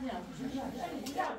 你不是一样的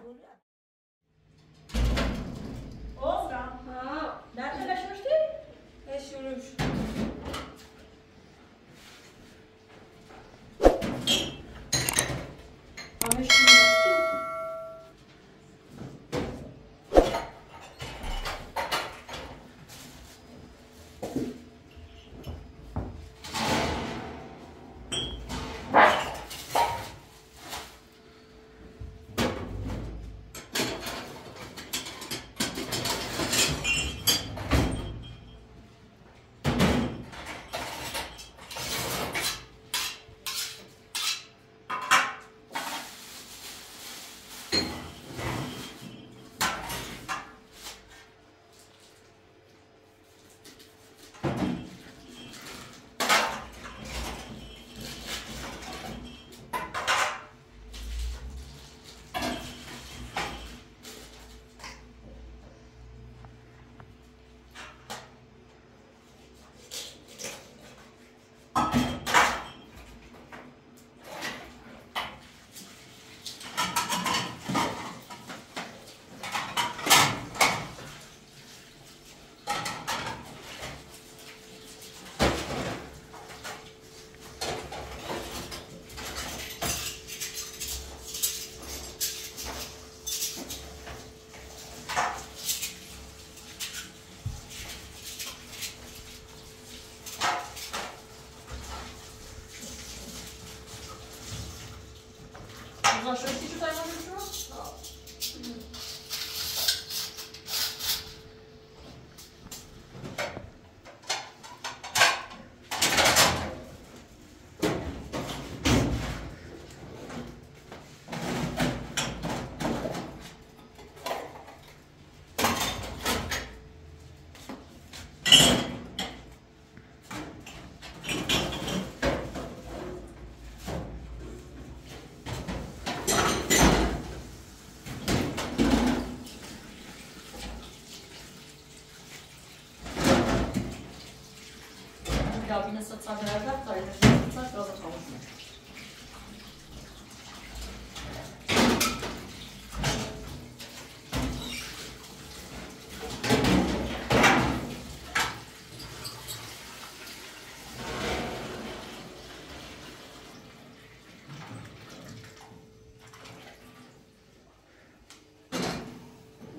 Ya yine satsa beraber kaydır. Satsa biraz da kavuşmuyor.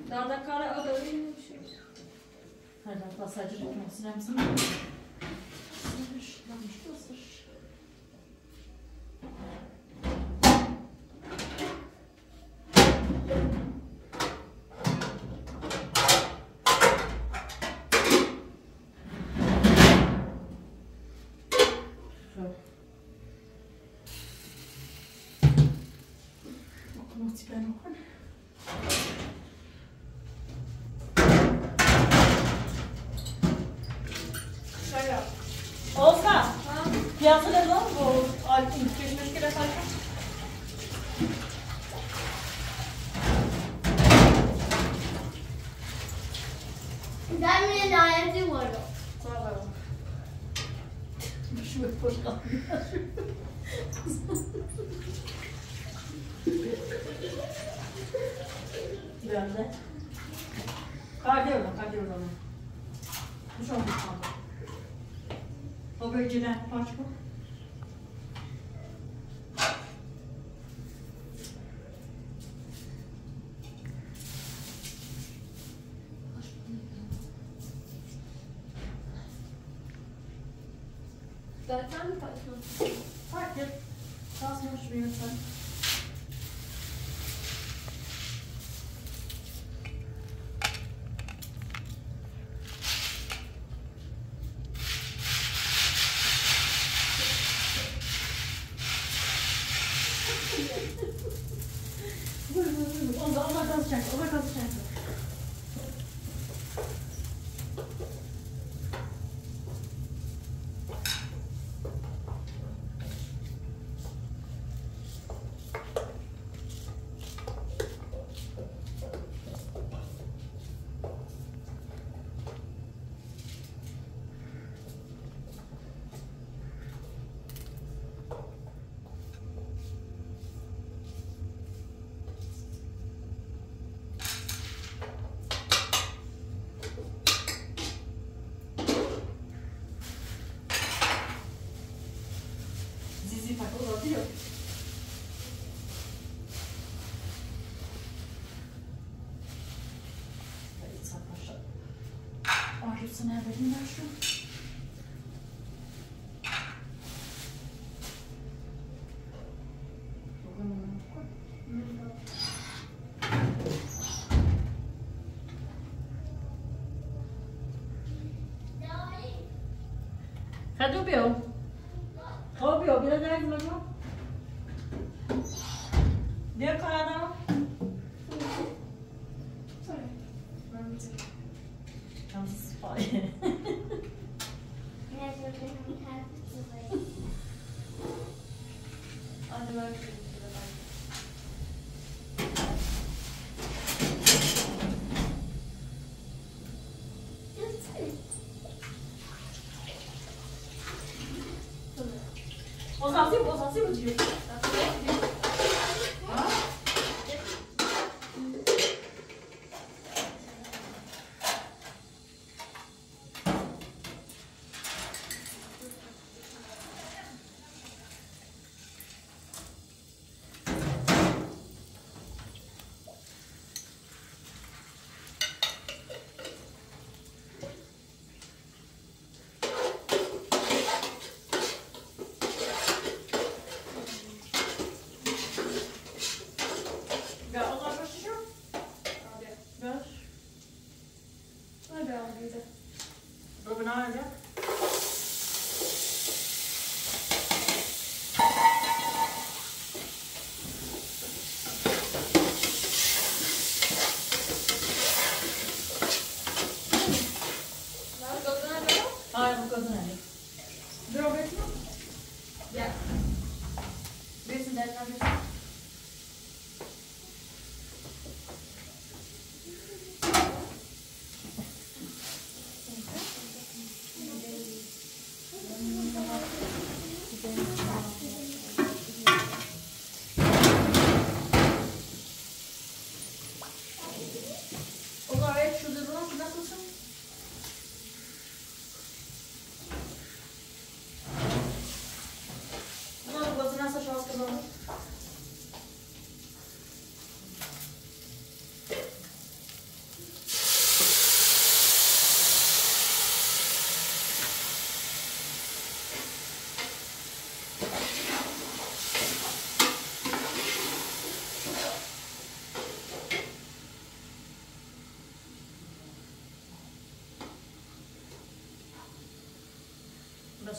Nerede kara adayım bir şey. Hadi basacı tutmasın hemsin. Sır, muss ich gleich noch ran. Osa, ja. ja, so der Lohn, wo, und ich möchte das halt Got it done? That. All right, good. Last should be in time. Doesn't have any mushroom. Cadê o Bill? Ô, Bill, vira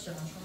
question.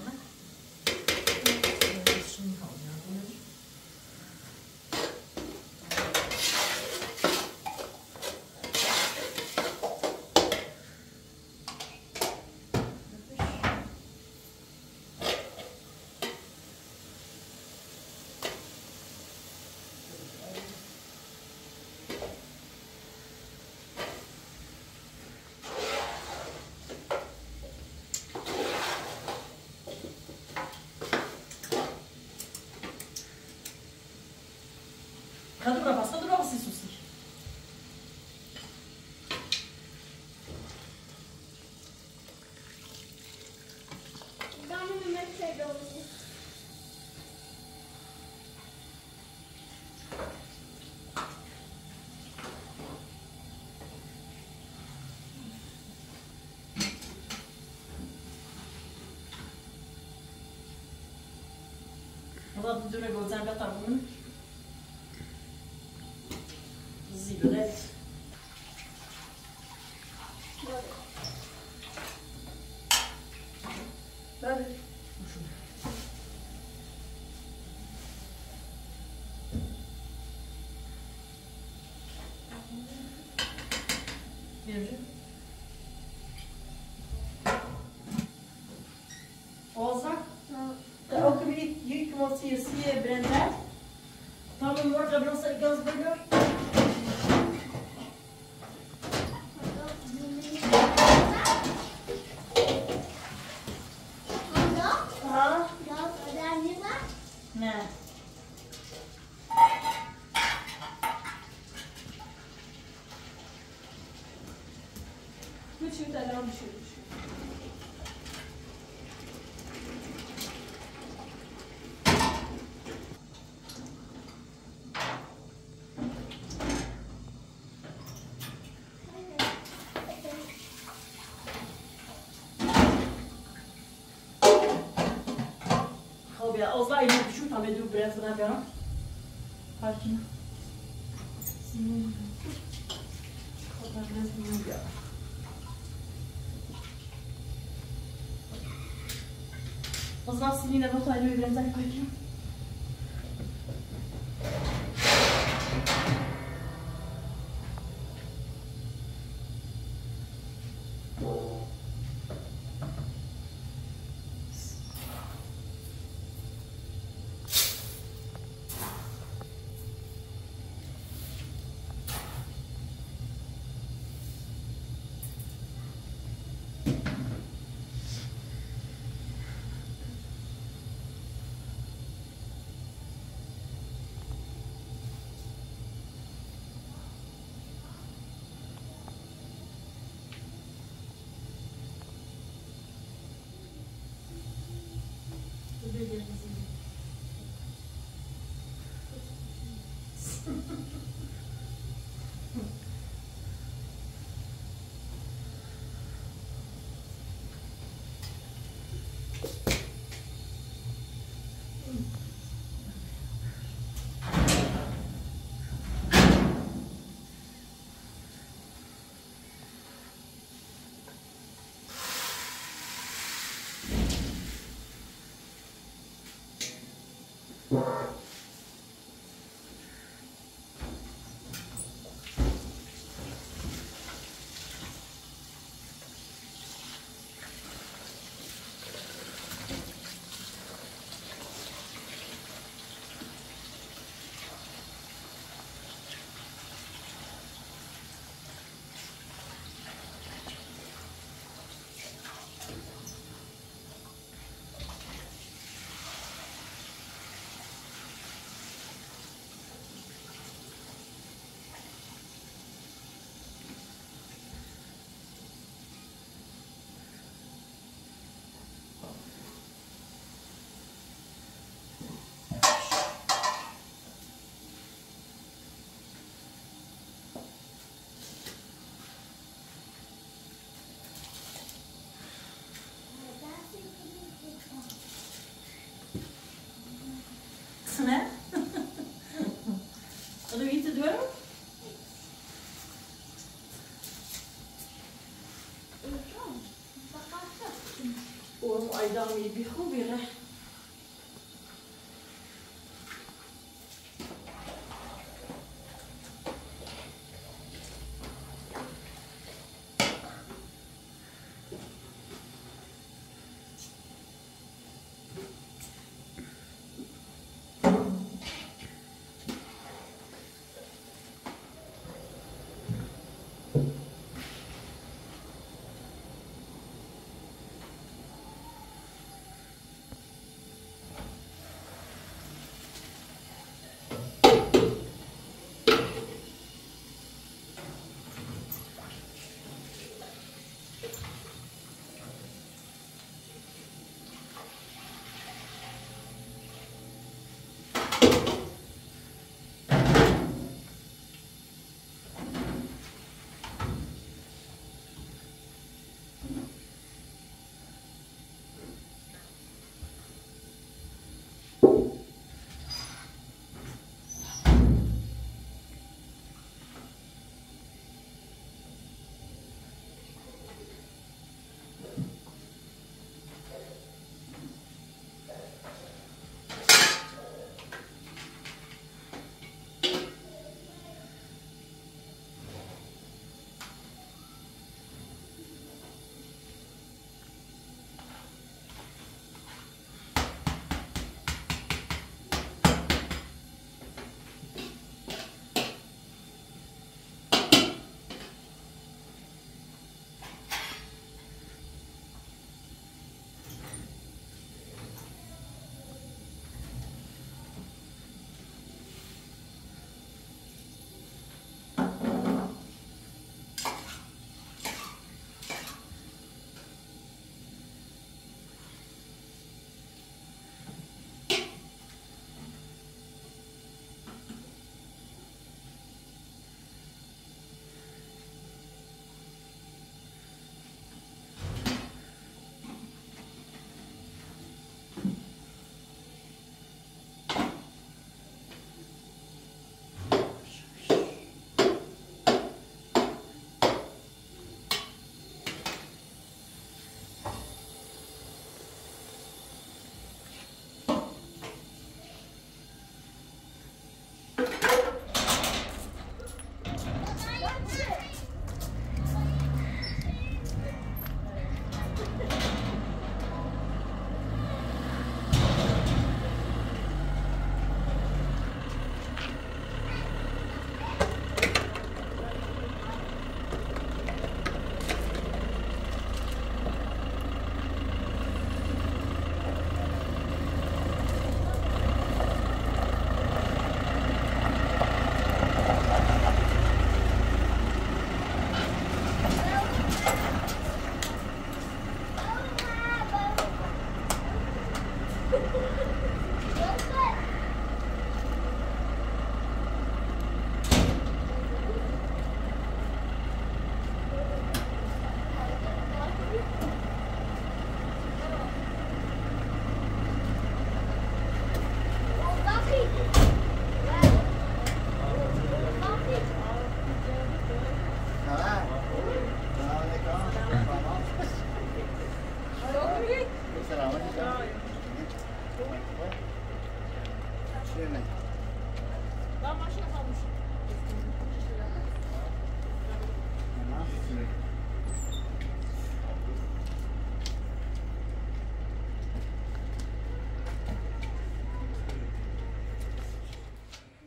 Baba bu dure gozarda kabının zibret. Ne? Küçük de lan düşürmüş. Ozla yemek mamy duble zrobione. Chodźmy. Chyba bez niego. Poznał Selinę w otoczeniu i w ręcach. Thank you. you. behold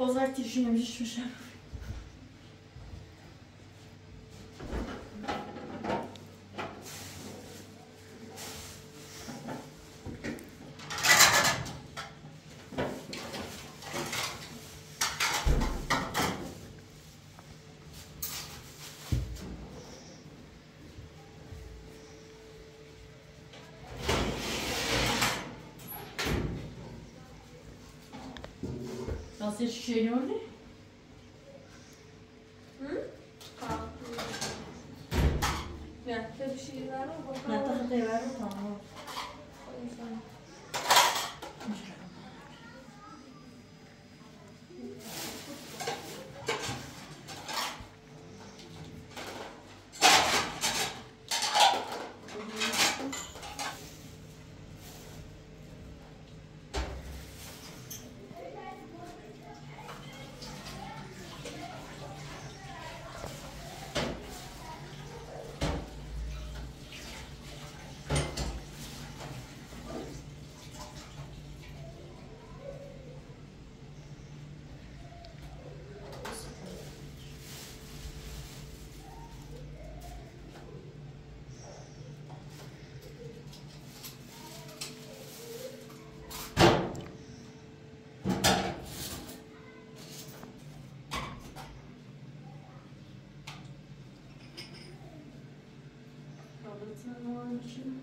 şu selamet. Selamet. Şimdi Nasıl hiç şey ne oldu? to launch you.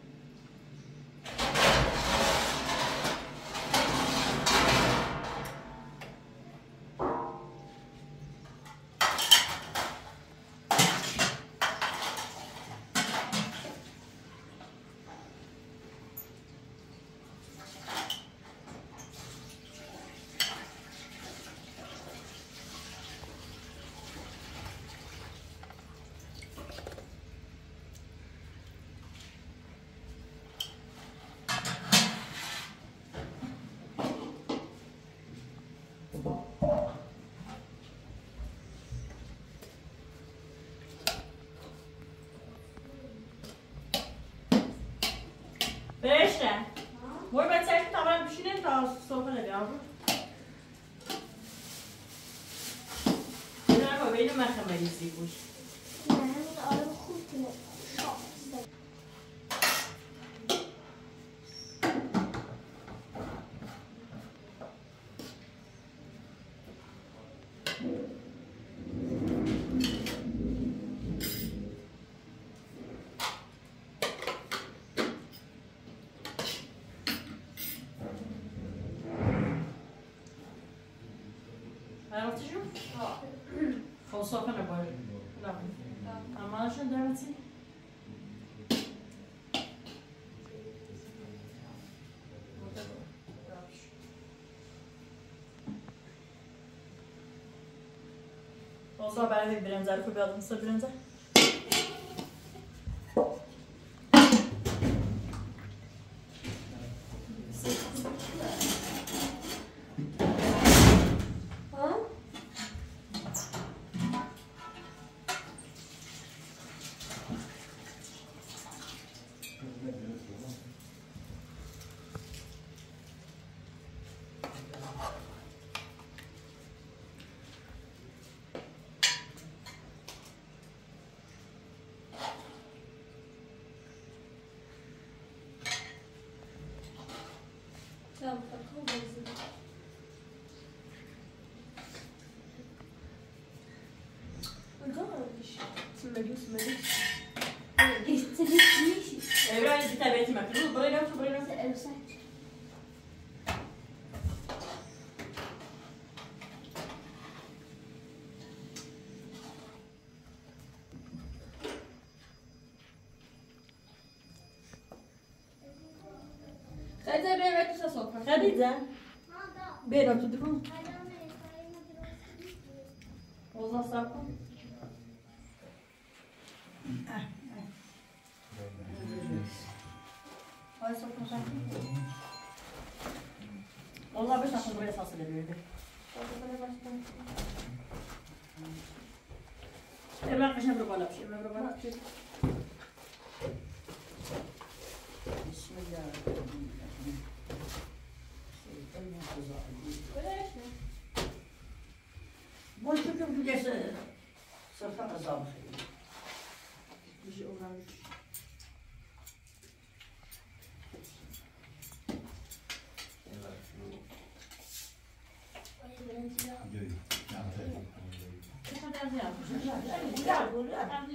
بشته مور بچه که تمام بشینه تا صبح نگه آبو نه با بینو مخمه ایزی بوش Davetçi yok. Falsafa ne var? Ama şu davetçi. Olsa haber vereyim Ik Kubi adımsa Birenzer. Tamam bakalım benziyor. Evren, kita beti makro. Boleh dong, boleh dong. Saya Böyle oturduk mu? Ozan sakın. Ay sakın sakın. Onlar beş dakika buraya sası veriyordu. Emrah kaşına bir bala bir şey. Emrah bir bala bir. Boş hüküm gülesi. Sırta azabı. Bir şey uğramış. Ne kadar da yapmış. Güzel, güzel. Ne kadar değil de.